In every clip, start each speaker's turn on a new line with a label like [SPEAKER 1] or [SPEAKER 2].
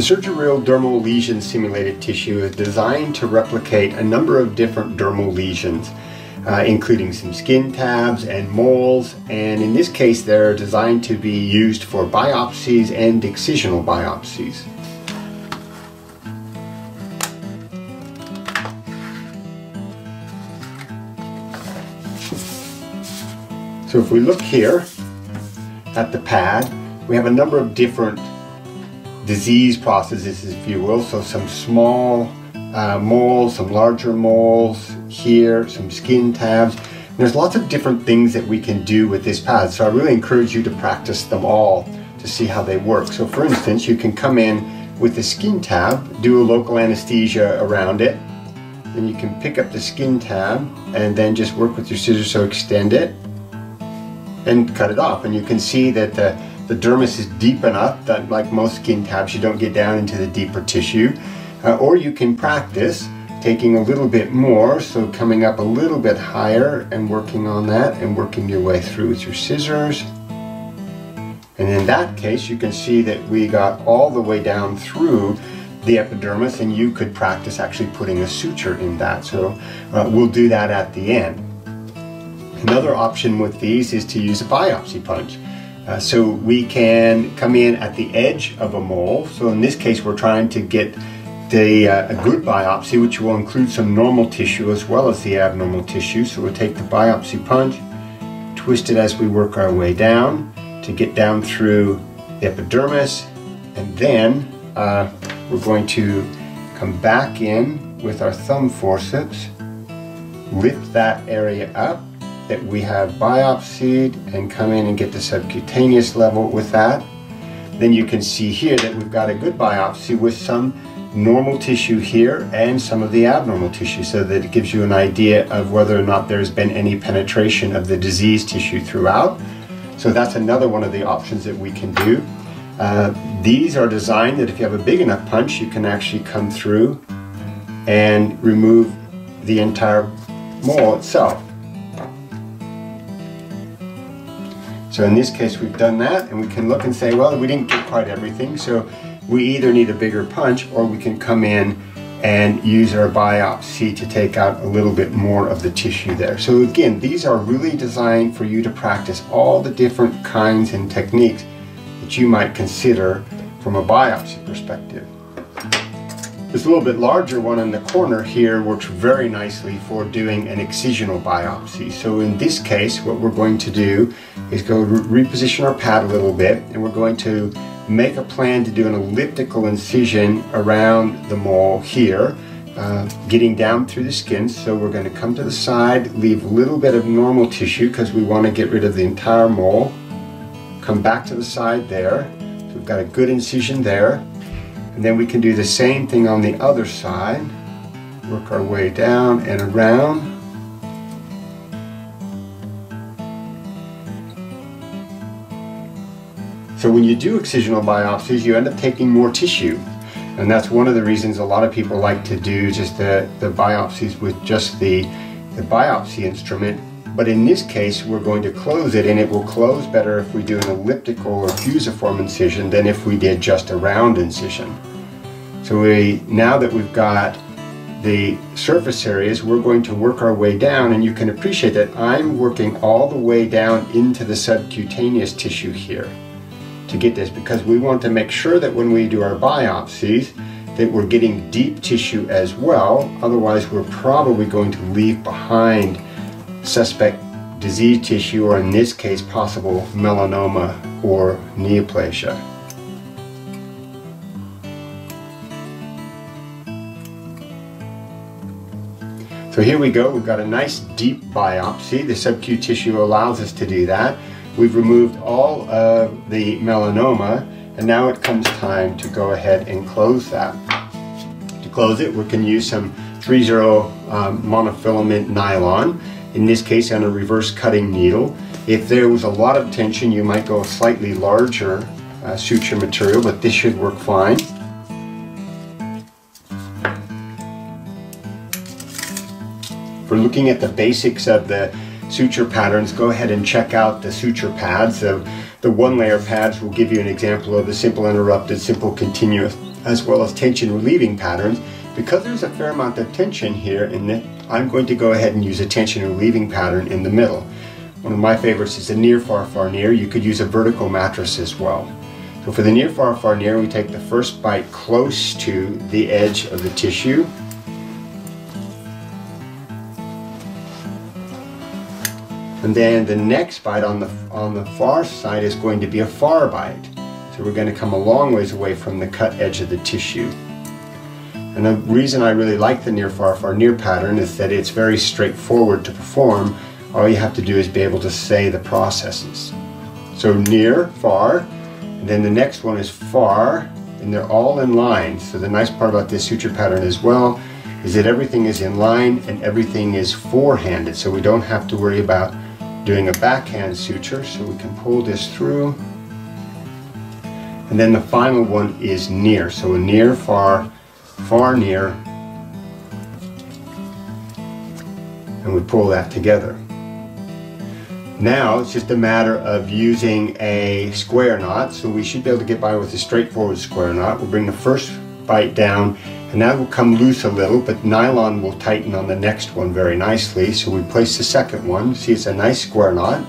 [SPEAKER 1] The SurgiReal dermal lesion simulated tissue is designed to replicate a number of different dermal lesions, uh, including some skin tabs and moles, and in this case they're designed to be used for biopsies and excisional biopsies. So if we look here at the pad, we have a number of different disease processes, if you will. So some small uh, moles, some larger moles here, some skin tabs. And there's lots of different things that we can do with this pad. So I really encourage you to practice them all to see how they work. So for instance, you can come in with the skin tab, do a local anesthesia around it. Then you can pick up the skin tab and then just work with your scissors so extend it and cut it off. And you can see that the, the dermis is deep enough that like most skin tabs, you don't get down into the deeper tissue. Uh, or you can practice taking a little bit more, so coming up a little bit higher and working on that and working your way through with your scissors. And in that case, you can see that we got all the way down through the epidermis and you could practice actually putting a suture in that. So uh, we'll do that at the end. Another option with these is to use a biopsy punch. Uh, so we can come in at the edge of a mole. So in this case, we're trying to get the, uh, a good biopsy, which will include some normal tissue as well as the abnormal tissue. So we'll take the biopsy punch, twist it as we work our way down to get down through the epidermis, and then uh, we're going to come back in with our thumb forceps, lift that area up, that we have biopsied and come in and get the subcutaneous level with that. Then you can see here that we've got a good biopsy with some normal tissue here and some of the abnormal tissue so that it gives you an idea of whether or not there's been any penetration of the diseased tissue throughout. So that's another one of the options that we can do. Uh, these are designed that if you have a big enough punch, you can actually come through and remove the entire mole itself. So in this case, we've done that and we can look and say, well, we didn't get quite everything. So we either need a bigger punch or we can come in and use our biopsy to take out a little bit more of the tissue there. So again, these are really designed for you to practice all the different kinds and techniques that you might consider from a biopsy perspective. This little bit larger one in the corner here works very nicely for doing an excisional biopsy. So in this case, what we're going to do is go re reposition our pad a little bit and we're going to make a plan to do an elliptical incision around the mole here, uh, getting down through the skin. So we're going to come to the side, leave a little bit of normal tissue because we want to get rid of the entire mole. Come back to the side there. So we've got a good incision there. And then we can do the same thing on the other side. Work our way down and around. So when you do excisional biopsies, you end up taking more tissue. And that's one of the reasons a lot of people like to do just the, the biopsies with just the, the biopsy instrument. But in this case, we're going to close it and it will close better if we do an elliptical or fusiform incision than if we did just a round incision. So we, now that we've got the surface areas, we're going to work our way down and you can appreciate that I'm working all the way down into the subcutaneous tissue here to get this because we want to make sure that when we do our biopsies that we're getting deep tissue as well. Otherwise, we're probably going to leave behind suspect disease tissue or in this case, possible melanoma or neoplasia. So here we go, we've got a nice deep biopsy. The subcu tissue allows us to do that. We've removed all of the melanoma and now it comes time to go ahead and close that. To close it, we can use some 3-0 um, monofilament nylon, in this case on a reverse cutting needle. If there was a lot of tension, you might go a slightly larger uh, suture material, but this should work fine. For looking at the basics of the suture patterns, go ahead and check out the suture pads. The, the one layer pads will give you an example of a simple interrupted, simple continuous as well as tension relieving patterns. Because there's a fair amount of tension here, and I'm going to go ahead and use a tension relieving pattern in the middle. One of my favorites is the near, far, far, near. You could use a vertical mattress as well. So for the near, far, far, near, we take the first bite close to the edge of the tissue. And then the next bite on the, on the far side is going to be a far bite. So we're going to come a long ways away from the cut edge of the tissue. And the reason I really like the near, far, far, near pattern is that it's very straightforward to perform. All you have to do is be able to say the processes. So near, far, and then the next one is far, and they're all in line. So the nice part about this suture pattern as well is that everything is in line and everything is forehanded. So we don't have to worry about doing a backhand suture. So we can pull this through. And then the final one is near. So a near, far, far, near. And we pull that together. Now it's just a matter of using a square knot. So we should be able to get by with a straightforward square knot. We'll bring the first bite down and that will come loose a little, but nylon will tighten on the next one very nicely. So we place the second one. See, it's a nice square knot.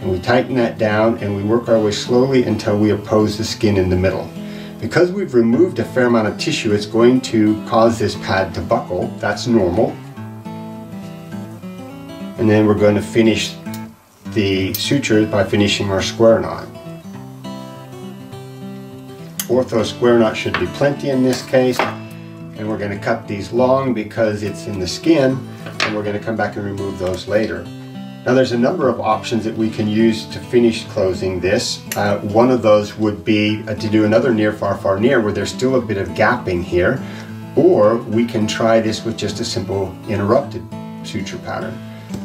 [SPEAKER 1] And we tighten that down and we work our way slowly until we appose the skin in the middle. Because we've removed a fair amount of tissue, it's going to cause this pad to buckle. That's normal. And then we're going to finish the sutures by finishing our square knot. Ortho square knot should be plenty in this case. And we're going to cut these long because it's in the skin and we're going to come back and remove those later. Now there's a number of options that we can use to finish closing this. Uh, one of those would be uh, to do another near, far, far, near where there's still a bit of gapping here. Or we can try this with just a simple interrupted suture pattern.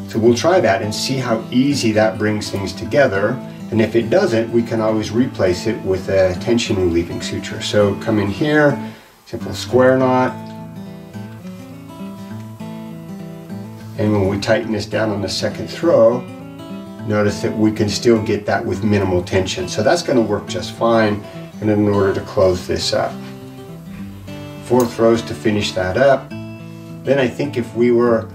[SPEAKER 1] So we'll try that and see how easy that brings things together. And if it doesn't, we can always replace it with a tension relieving suture. So come in here, simple square knot. And when we tighten this down on the second throw, notice that we can still get that with minimal tension. So that's going to work just fine. And in order to close this up, four throws to finish that up. Then I think if we were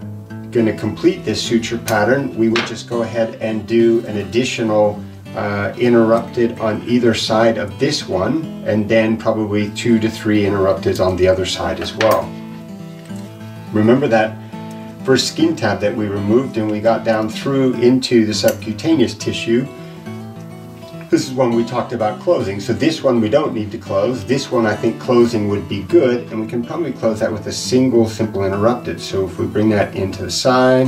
[SPEAKER 1] going to complete this suture pattern, we would just go ahead and do an additional uh, interrupted on either side of this one, and then probably two to three interrupted on the other side as well. Remember that first skin tab that we removed and we got down through into the subcutaneous tissue this is one we talked about closing. So this one we don't need to close. This one I think closing would be good and we can probably close that with a single simple interrupted. So if we bring that into the side,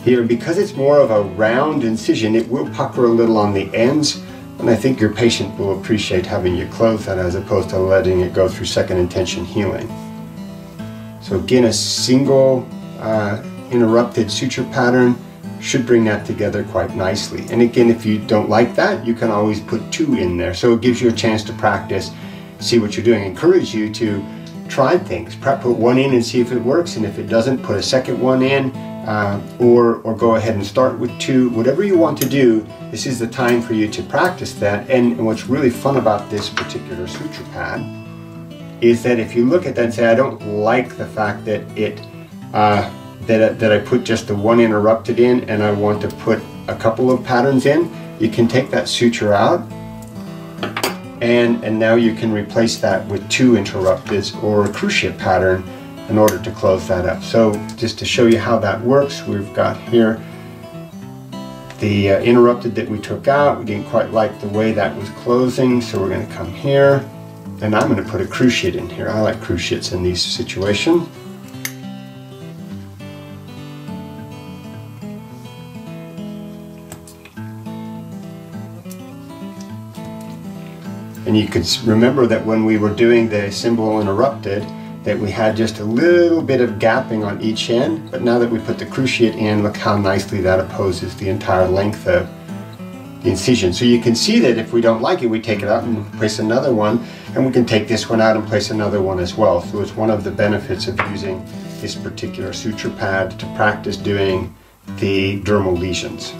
[SPEAKER 1] here because it's more of a round incision it will pucker a little on the ends and I think your patient will appreciate having you close that as opposed to letting it go through second intention healing. So again a single uh, interrupted suture pattern should bring that together quite nicely. And again, if you don't like that, you can always put two in there. So it gives you a chance to practice, see what you're doing. encourage you to try things. Put one in and see if it works. And if it doesn't, put a second one in uh, or, or go ahead and start with two. Whatever you want to do, this is the time for you to practice that. And, and what's really fun about this particular suture pad is that if you look at that and say, I don't like the fact that it uh, that, that I put just the one interrupted in and I want to put a couple of patterns in, you can take that suture out and, and now you can replace that with two interrupteds or a cruciate pattern in order to close that up. So just to show you how that works, we've got here the uh, interrupted that we took out. We didn't quite like the way that was closing, so we're going to come here and I'm going to put a cruciate in here. I like cruciates in these situations. And you could remember that when we were doing the simple interrupted, that we had just a little bit of gapping on each end, but now that we put the cruciate in, look how nicely that apposes the entire length of the incision. So you can see that if we don't like it, we take it out and place another one, and we can take this one out and place another one as well. So it's one of the benefits of using this particular suture pad to practice doing the dermal lesions.